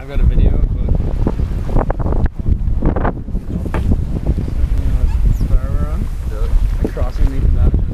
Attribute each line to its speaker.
Speaker 1: I've got a video, but. Crossing the mountain.